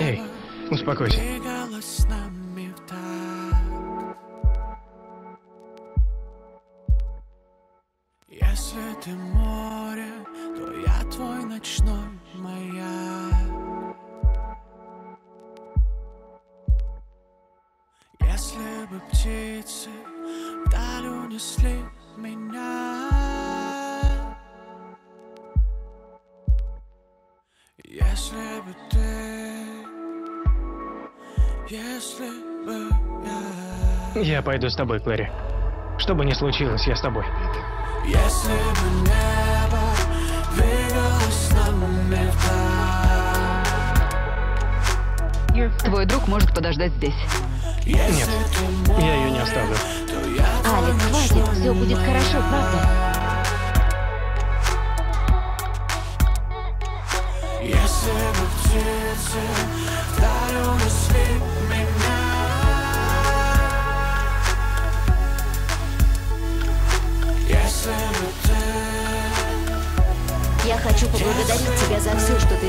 Эй, успокойся. Если ты море, то я твой ночной маяк. Если бы птицы вдаль унесли меня Если бы ты Если бы я Я пойду с тобой, Клэри. Что бы ни случилось, я с тобой. Если бы небо двигалось нами Твой друг может подождать здесь. Нет, я ее не оставлю. Алекс, хватит, все будет хорошо, правда? Бы птицы вдаль унесли меня Если бы ты Я хочу поблагодарить тебя за все, что ты